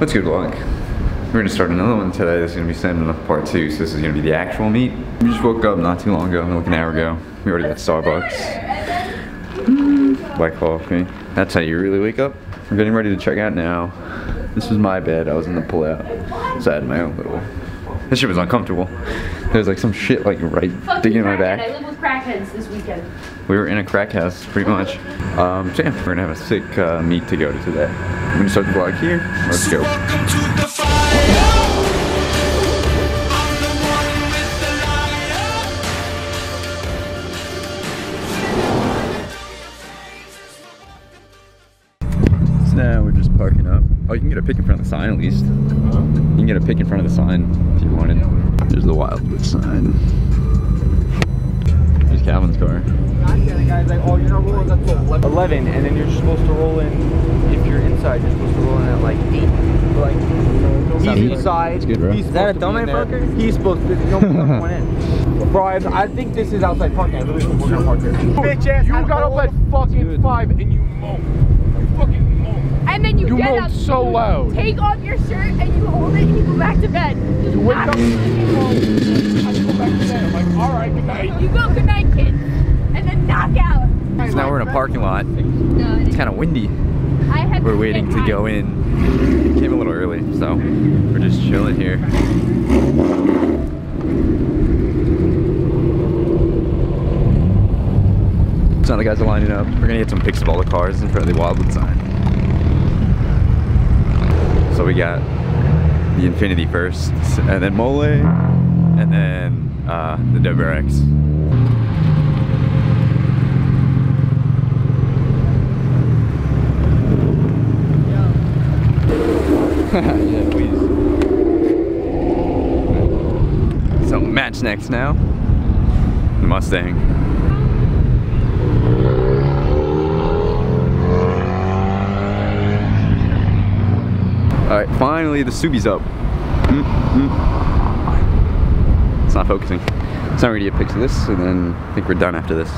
What's good vlog? We're gonna start another one today. This is gonna be sending up part two, so this is gonna be the actual meet. We just woke up not too long ago, like an hour ago. We already got Starbucks. Mm. Black coffee. That's how you really wake up. We're getting ready to check out now. This is my bed. I was in the pull-out. So I had my own little. This shit was uncomfortable. There's like some shit like right digging in my back. I live with crackheads this weekend. We were in a crack house, pretty much. Um, so yeah, we're gonna have a sick uh, meet to go to today. I'm gonna start the vlog here. Let's go. Welcome to the fire. I'm the one with the light. So now we're just parking up. Oh, you can get a pic in front of the sign at least. You can get a pic in front of the sign if you wanted. There's the Wildwood sign. There's Calvin's car. The guy's like, oh, you're not rolling until 11, and then you're supposed to roll in, if you're inside, you're supposed to roll in at like 8. Like, he's Eight? inside. That's good, bro. He's Is that a dummy fucker? He's supposed to, no, no one in. Bro, I, I think this is outside parking. I literally think we're gonna park there. Bitch ass, you got up at fucking 5 and you moan. You fucking moan. And then you, You get moaned up, so you loud. take off your shirt and you hold it and you go back to bed. You wake up and you. I go back to bed. I'm like, alright, good night. You go, good night, kid. And then knock out. So now we're in a parking lot. No, It's kind of windy. We're waiting to go in. Came a little early, so we're just chilling here. So now the guys are lining up. We're gonna get some pics of all the cars in front of the Wildwood sign. So we got the Infiniti first, and then Mole, and then uh, the WRX. Yeah, please. So Matt's next now. Mustang. Alright, finally the Subi's up. Mm, mm. It's not focusing. It's not gonna get pics of this and then I think we're done after this.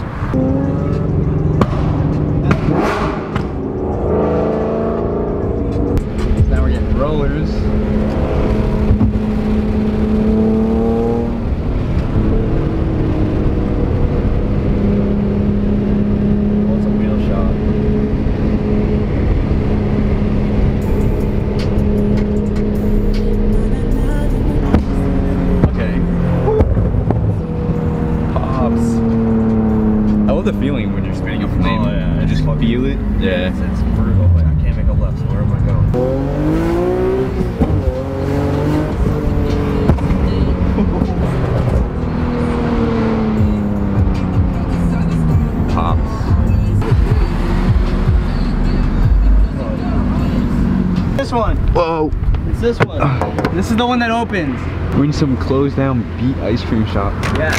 This is the one that opens. We're in some closed down beat ice cream shop. Yeah.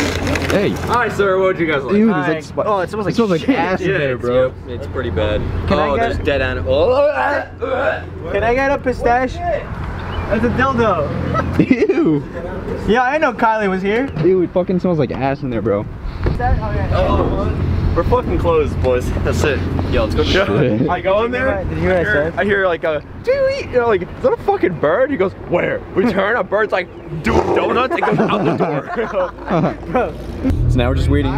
Hey. Hi, sir. What'd you guys like? Dude, Hi. is that spi- Oh, it smells like it smells like shit. ass in there, bro. It's pretty bad. Can oh, get- there's dead animal. oh, oh, oh ah. Can I get a pistache? That's a dildo. Ew. Yeah, I know Kylie was here. Dude, it fucking smells like ass in there, bro. Oh, We're fucking closed, boys. That's it. Yo, let's go to Shit. I go in there. Did you hear I hear- I hear like a tweet. You know, like, is that a fucking bird? He goes, where? We turn. A bird's like, dude, donuts. It goes out the door. So now we're just waiting.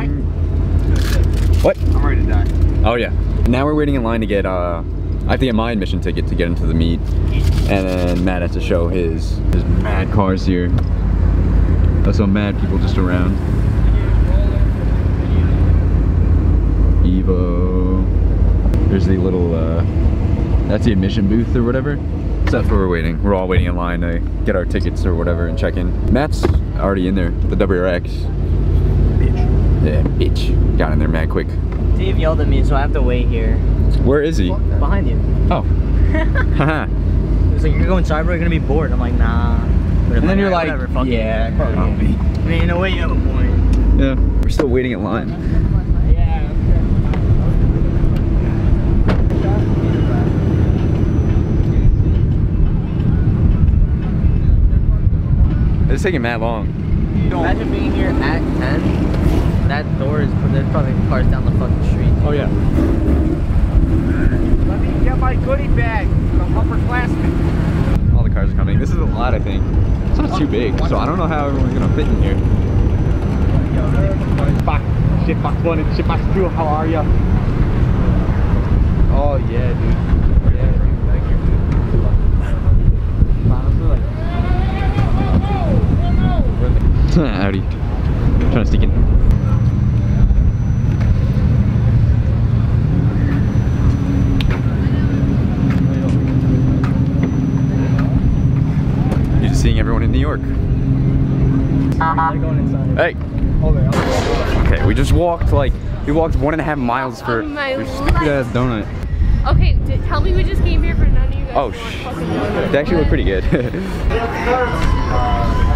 What? I'm ready to die. Oh yeah. Now we're waiting in line to get uh I have to get my admission ticket to get into the meet. And then Matt has to show his there's mad cars here. There's some mad people just around. There's the little uh that's the admission booth or whatever. So that's where we're waiting. We're all waiting in line to get our tickets or whatever and check in. Matt's already in there, the WRX. Bitch. Yeah, bitch. Got in there mad quick. Dave yelled at me, so I have to wait here. Where is he? Behind you. Oh. Haha. He's like, you're going cyber, you're gonna be bored. I'm like, nah. But And then you're like, whatever, fuck yeah, it. probably. I mean, in a way, you have a point. Yeah. We're still waiting in line. Yeah. It's taking mad long. Imagine being here at 10. That door is, there's probably cars down the fucking street. Oh yeah. Let me get my goodie bag from upperclassmen. Oh, lot, I think. It's not too big, so I don't know how everyone's gonna fit in here. Fuck. Shit box one and shit box two. How are ya? Oh yeah, dude. Yeah, dude. Thank you, dude. Honestly, Howdy. Trying to sneak in. You're just seeing everyone in New York. Hey. Okay, we just walked like we walked one and a half miles for Oh my your stupid ass donut. Okay, tell me we just came here for none of you guys. Oh, sh- They actually look pretty good.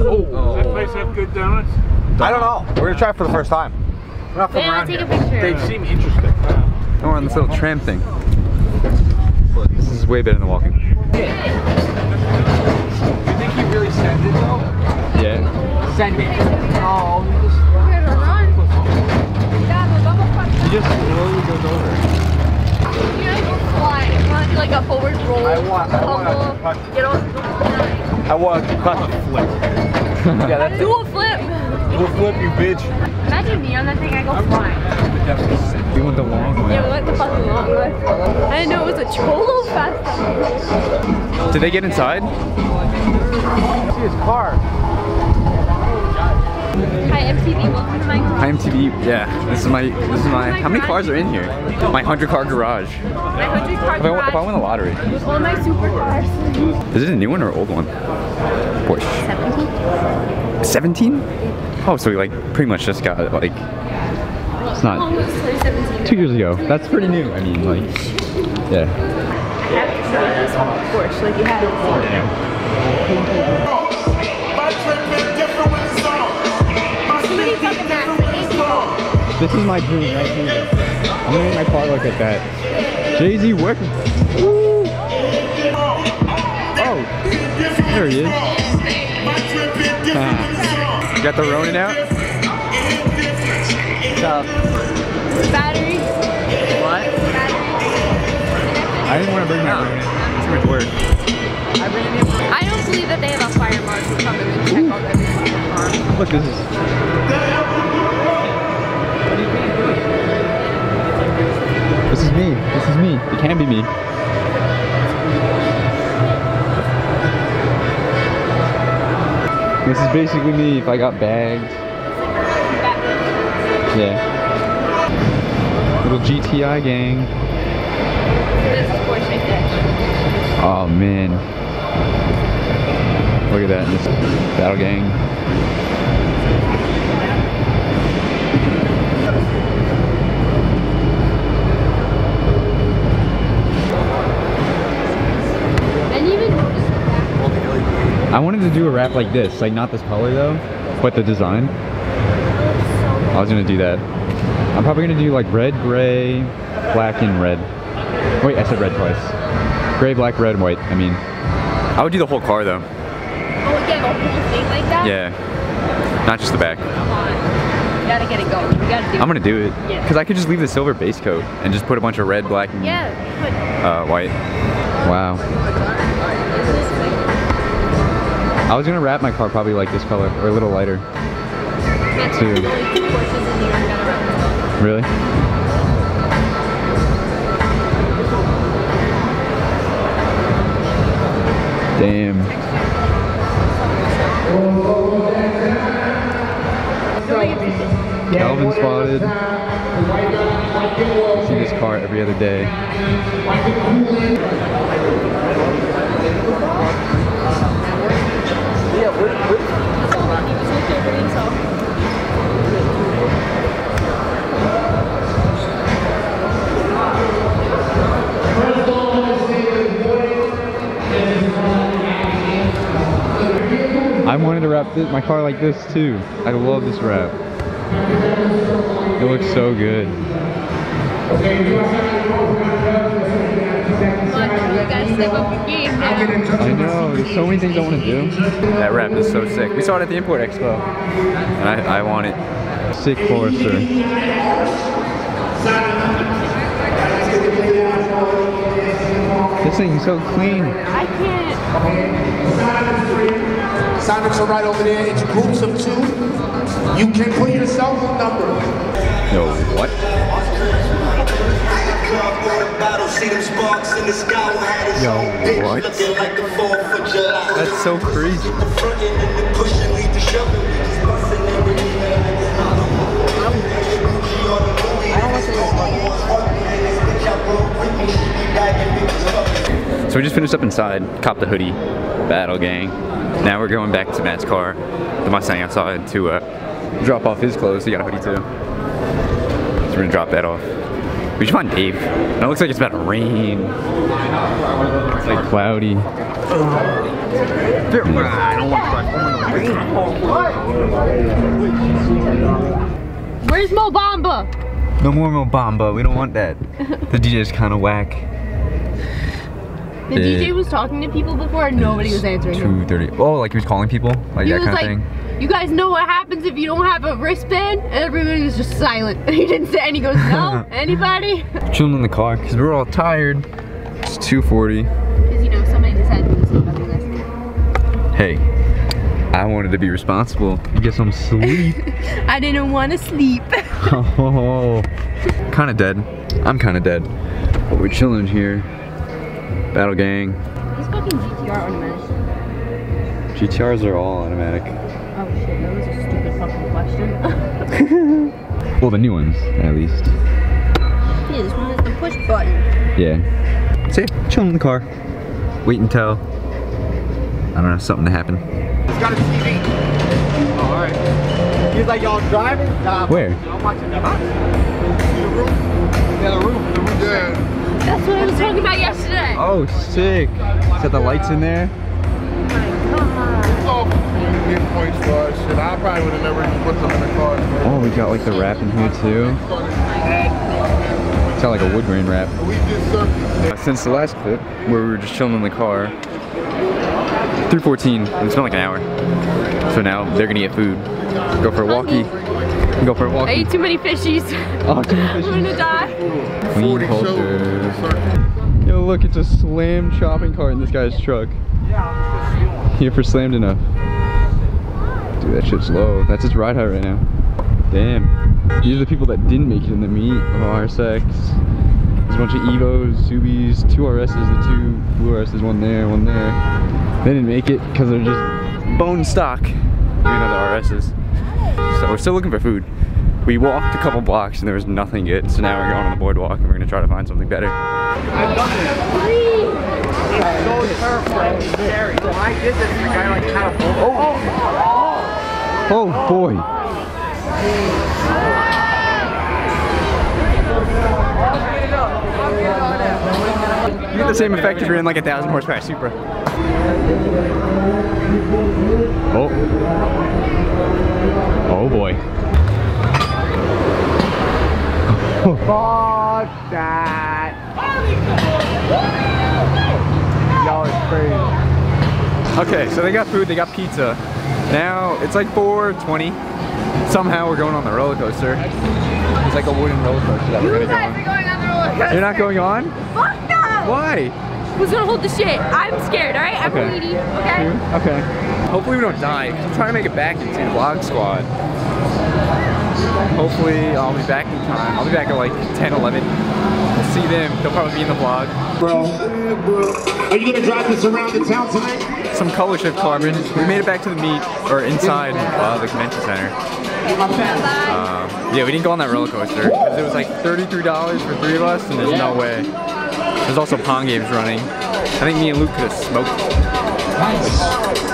oh. That place have good donuts? I don't know. We're gonna try it for the first time. We're not from Yeah, around take a here. picture. They seem interesting. And we're on this little tram thing. This is way better than walking. You think he really sent it though? Yeah. Send it. Oh, he just, We're gonna run. Yeah, but vamos pa- he just slowly goes over. You know, go fly. You want to do like a forward roll, I want- I want a tumble, cut. get on, go fly. I want to cut the flip. yeah, that's Do a flip. We'll flip you, bitch. Imagine me on that thing, I go flying. We went the long way. Yeah, we went the fucking long way. I didn't know it was a cholo fast. Did they get inside? See his car. Hi, MTV, welcome to my garage. Hi MTV. Yeah. This is my. This is my. How many cars are in here? My hundred car garage. My 100 car If I, if I win the lottery, with all my super supercars. is it a new one or old one? Porsche. 17? Oh, so we like pretty much just got it, like. It's not two years ago. That's pretty new. I mean, like, yeah. I have to show you this Porsche, like you had Too This is my dream right here. I'm gonna make my car look like that. Jay Z working. Woo. Oh, there he is. Ah. You got the Ronin out? Battery. What? I didn't want to bring my Ronin. Too much work. I don't believe that they have a fire marshal coming and check on every single car. Look, this is. It can be me. This is basically me if I got bagged. Yeah. Little GTI gang. Oh man. Look at that. Battle gang. I wanted to do a wrap like this, like not this color though, but the design. I was gonna do that. I'm probably gonna do like red, gray, black, and red. Wait, I said red twice. Gray, black, red, white. I mean, I would do the whole car though. Oh, yeah, the whole thing like that? Yeah, not just the back. Come on. You gotta get it going. You gotta do I'm gonna do it Yeah. because I could just leave the silver base coat and just put a bunch of red, black, and Yeah, uh, white. Wow. I was gonna wrap my car probably like this color or a little lighter. that's Two. the only two Porsches in New York that are Really? Damn. Calvin spotted. I see this car every other day. I wanted to wrap thi- my car like this too. I love this wrap. It looks so good. Come on, you guys step up your game now. I know, there's so many things I want to do. That wrap is so sick. We saw it at the Import Expo. And I, I want it. Sick Forester. This thing's so clean. I can't. Assignments are right over there. It's groups of two. You can put your cell phone number. Yo, what? Yo, what? That's so crazy. So we just finished up inside, copped the hoodie, battle gang. Now we're going back to Matt's car, the Mustang outside, to uh, drop off his clothes. He got a hoodie too. So we're gonna drop that off. We should find Dave. And it looks like it's about to rain. It's like cloudy. Where's Mo Bamba? No more Mo Bamba. We don't want that. The DJ's kind of whack. The Yeah. DJ was talking to people before and nobody was answering him. Two thirty. Oh, like he was calling people, like He that was kind of like, thing. You guys know what happens if you don't have a wristband? And everybody was just silent. he didn't say, and he goes, no, anybody? Chilling in the car because we're all tired. It's 2:40. Because, you know, somebody decided to sleep after this. Hey, I wanted to be responsible and get some sleep. I didn't want to sleep. oh, kind of dead. I'm kind of dead. But we're chilling here. Battle gang. This fucking GTR automatic. GTRs are all automatic. Question. Well, the new ones, at least. yeah, this one is the push button. Yeah. See, chilling in the car. Wait until I don't know something to happen. He's got a TV. Oh, all right. He's like, y'all driving? Nah, Where? I'm watching that. See the roof? Yeah, the roof. The roof. Yeah. That's what I was talking about yesterday. Oh, sick. Is that the lights in there? Oh it's Oh, we got like the wrap in here too. It's got like a wood grain wrap. We did circuits. Since the last clip, where we were just chilling in the car, 314, and it's been like an hour. So now they're gonna get food. Go for a walkie. Go for a walkie. I ate too many fishies. Oh, too many I'm gonna die. Clean 40 culture. Yo, look, it's a slammed shopping cart in this guy's truck. Here for SlammedEnuff. Dude, that shit's low. That's its ride height right now. Damn. These are the people that didn't make it in the meet of RSX. There's a bunch of Evos, Subis, two RSs, the two blue RSs, one there, one there. They didn't make it because they're just bone stock. Even though the RSs. So we're still looking for food. We walked a couple blocks and there was nothing good. So now we're going on the boardwalk and we're gonna try to find something better. I've done this. It's so terrifying. Scary. So I did this, guy like kind of oh, Oh boy. You get the same effect if you're in like a thousand horsepower Supra. Oh. Oh boy. fuck that. Y'all is crazy. Okay, so they got food, they got pizza. Now it's like 4:20. Somehow we're going on the roller coaster. It's like a wooden roller coaster that we're You gonna go guys are going on the roller coaster. You're not going on? Fuck no! Why? Who's gonna hold the shit? I'm scared, alright? I'm Okay. a lady, okay? Okay. Hopefully we don't die. I'm trying to make it back into the vlog squad. Hopefully I'll be back in time. I'll be back at like 10, 11. We'll see them. They'll probably be in the vlog. Bro. Are you gonna drive this around the town tonight? Some color shift carbon. We made it back to the meet, or inside uh, the convention center. Um, yeah, we didn't go on that roller coaster. 'cause It was like $33 for three of us, and there's no way. There's also Pong games running. I think me and Luke could have smoked. This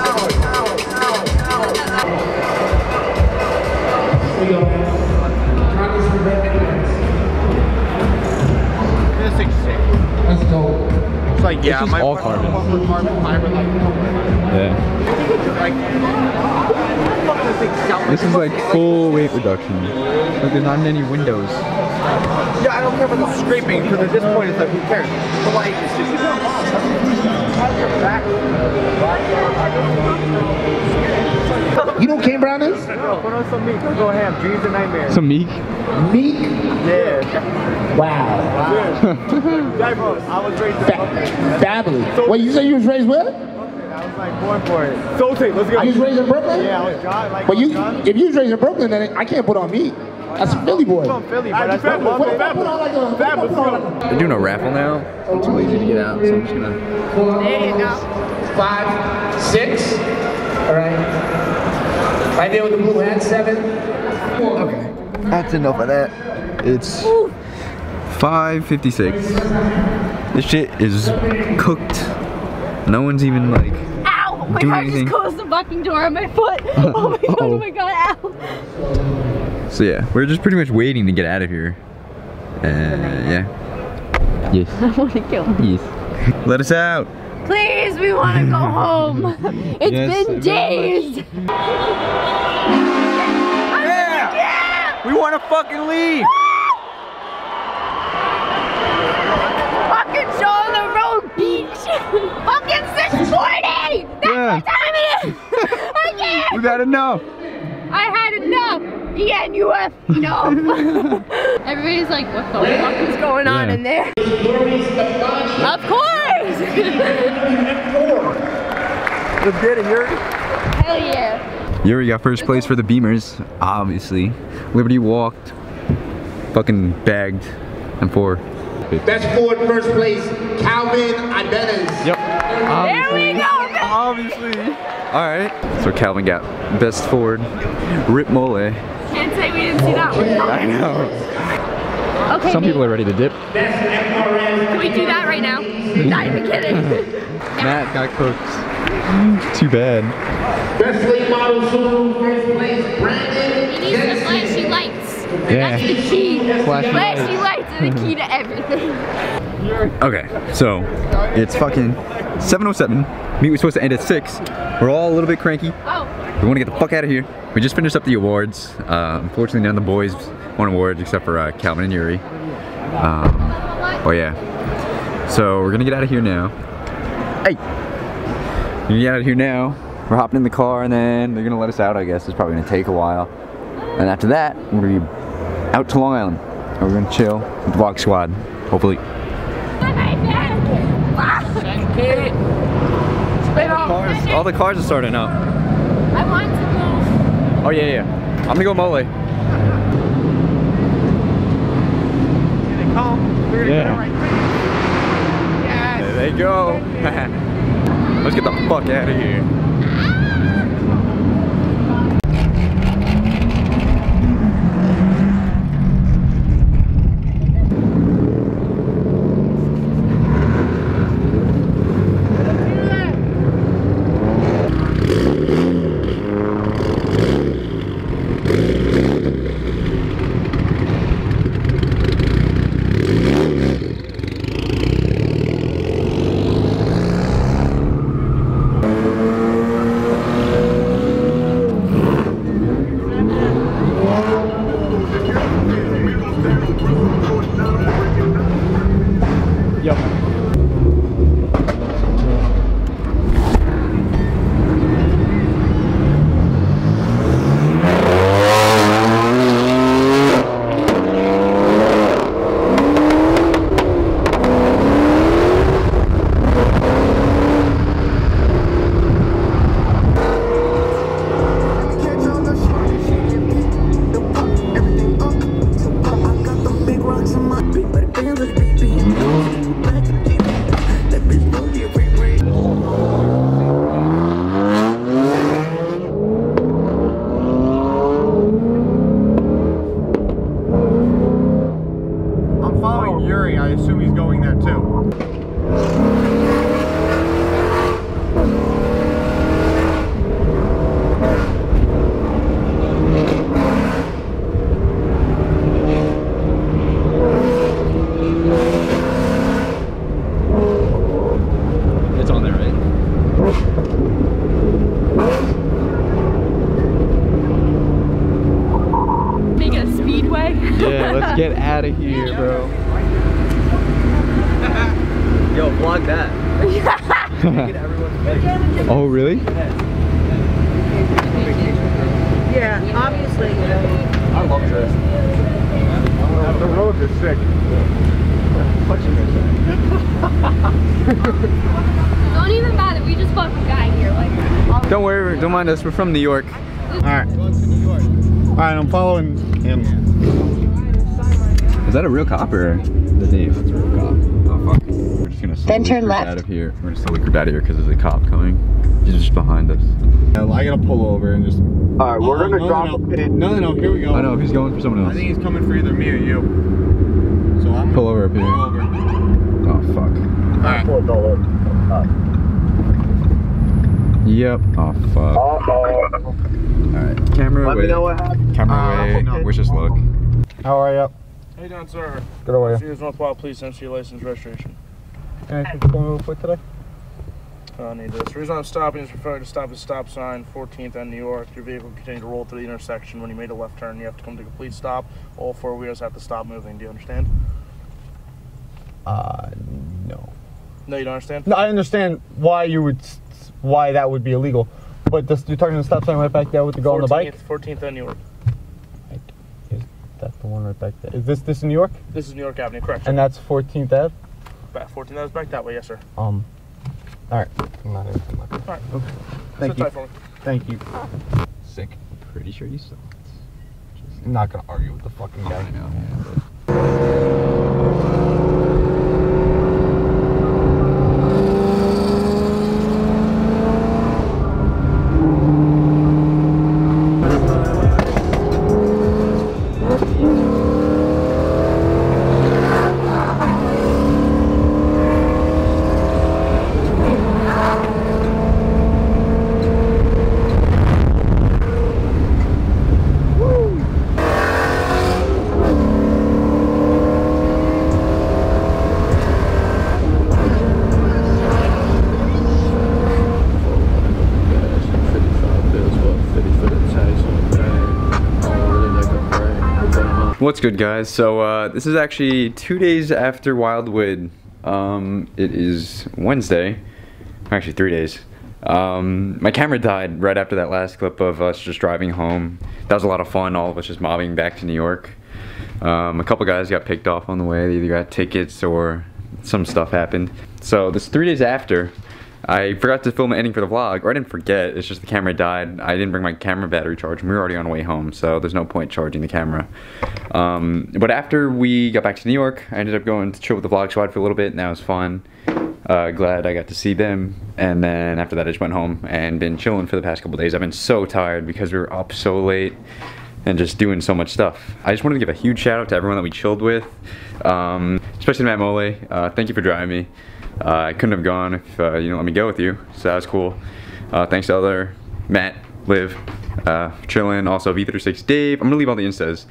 yeah, my all carbon. carbon Yeah. like, this thing sound This is like full weight reduction. Like there's not any windows. Yeah, I don't care about the scraping because at this point it's like who cares? The light is just back. You know who Kane Brown is? Put on some Meek. Go ham. Dreams and nightmares. Some meek. Meek. Yeah. Wow. Diapers. I was raised in Brooklyn. Fa- Fabolous. Wait, you say you was raised where? I was like born for it. Soul tape. Let's go. Oh, you was raised in Brooklyn? Yeah, I was John. Like, But you, John. if you was raised in Brooklyn, then I can't put on Meek. That's a Philly boy. from Philly, but that's Fab, not what- one What if I put on like a, what if I Fab, let's put on go. like a They're doing a raffle now. I'm too lazy to get out, so I'm just gonna. There you go. five, six? All right. Right there with the blue hat, seven. Okay, that's enough of that. It's 5:56. This shit is cooked. No one's even like. Ow! My Doing heart anything. just closed the fucking door on my foot. Oh my god, oh my god, ow. So yeah, we're just pretty much waiting to get out of here. Uh, yeah. Yes. I want to kill me. Yes. Let us out. Please, we want to go home. It's Yes, been very days. We want to fucking leave. Fucking show on the road, beach. fucking 640. That's Yeah. what time it is. I can't. We've had enough. I had enough. ENUF, enough. Everybody's like, what the fuck is going on Yeah. in there? of course. Let's get it, Yuri. Hell yeah. Yuri got first place for the Beamers, obviously. Liberty walked, fucking bagged, M4. Best Ford first place, Calvin Ibanez. Yep. There we go. Obviously. All right. So Calvin got best Ford, Rip Mole. Can't say we didn't see that one. I know. Okay, Some people are ready to dip. can we do that right now? Not even kidding. Matt got cooked. Too bad. Best late model Subaru first place, Brandon. He needs the flashy lights. Yeah. That's the key. Flashy Flashy lights are the key to everything. Okay, so it's fucking 7:07. Meet was supposed to end at six. We're all a little bit cranky. Oh, We want to get the fuck out of here. We just finished up the awards. Uh, unfortunately, none of the boys won awards except for uh, Calvin and Yuri. Um, oh yeah. So we're gonna get out of here now. Hey, we're gonna get out of here now. We're hopping in the car and then they're gonna let us out. I guess it's probably gonna take a while. And after that, we're gonna be out to Long Island. And we're gonna chill with the Vlog Squad. Hopefully. All the cars are starting up. I want to go. Oh yeah, yeah. I'm gonna go mole. Here they come. We're Yeah. right there. There they go. Let's get the fuck out of here. Yeah, let's get out of here, bro. Yo, vlog that. oh, really? Yeah, obviously. I love this. The roads are sick. Don't even bother. We just fucking got here. Like, Don't worry, don't mind us. We're from New York. Alright. Alright, I'm following him. Is that a real cop or the Dave? That's a real cop. Oh fuck. We're just gonna Then turn left. out of here. We're gonna slowly creep out of here because there's a cop coming. He's just behind us. I gotta pull over and just. Alright, we're Oh, gonna no, drop no, a no. pin. No, no, no, here we go. I know he's going for someone else. I think he's coming for either me or you. So I'm Pull over up here. Pull over. Oh fuck. Alright. Yep. Oh fuck. Uh-oh. Alright. Camera Let away. me know what happened. Camera Uh, away. okay. Wish us luck. How are you? How you doing, sir? Good away. Here's North Wild Police MC license registration. Anything going real quick today? Uh, I need this. The reason I'm stopping is referring to stop at stop sign 14th and New York. Your vehicle continued to roll through the intersection. When you made a left turn, you have to come to complete stop. All four wheels have to stop moving. Do you understand? Uh, no. No, you don't understand? No, I understand why you would, why that would be illegal. But this, you're talking the stop sign right back there with the girl on the bike? 14th and New York. Is that the one right back there? Is this this in New York? This is New York Avenue, correct? And that's 14th Ave? back 14th. That was back that way, yes, sir. Um, all right. I'm not in. I'm not in. All right. Thank Sit you. tight for me. Thank you. Sick. Pretty sure you saw it. I'm not gonna argue with the fucking guy. I know. yeah, What's good, guys? So uh, this is actually two days after Wildwood. Um, it is Wednesday. Actually, three days. Um, my camera died right after that last clip of us just driving home. That was a lot of fun. All of us just mobbing back to New York. Um, a couple guys got picked off on the way. They either got tickets or some stuff happened. So this three days after, I forgot to film an ending for the vlog, or I didn't forget, it's just the camera died. I didn't bring my camera battery charge, we were already on the way home, so there's no point charging the camera. Um, but after we got back to New York, I ended up going to chill with the vlog squad for a little bit, and that was fun. Uh, glad I got to see them, and then after that I just went home and been chilling for the past couple days. I've been so tired because we were up so late and just doing so much stuff. I just wanted to give a huge shout out to everyone that we chilled with, um, especially Matt Mole. Uh, thank you for driving me. Uh, I couldn't have gone if uh, you didn't let me go with you, so that was cool. Uh, thanks to other Matt, Liv, uh, chilling. Also V36 Dave. I'm gonna leave all the instas.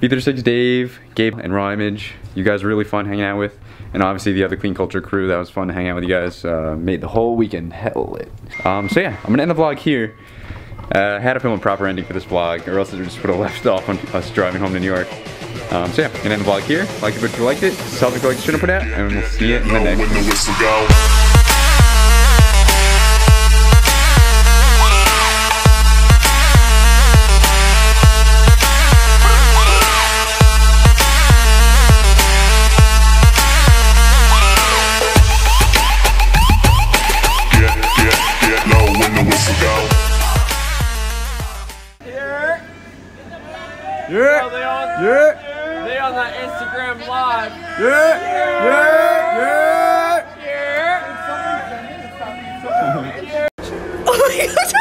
V36 Dave, Gabe, and Raw Image. You guys were really fun hanging out with. And obviously the other Clean Culture crew, that was fun to hang out with you guys. Uh, made the whole weekend hell lit. Um, so yeah, I'm gonna end the vlog here. Uh, had to film a proper ending for this vlog, or else it would just would have left off on us driving home to New York. Um, so yeah, gonna end the vlog here. Like if you liked it, sub if you liked the I put out, and we'll see you in the next When Yeah. They on that Instagram live. Yeah. Yeah. Yeah. Yeah. yeah. yeah. Oh my god.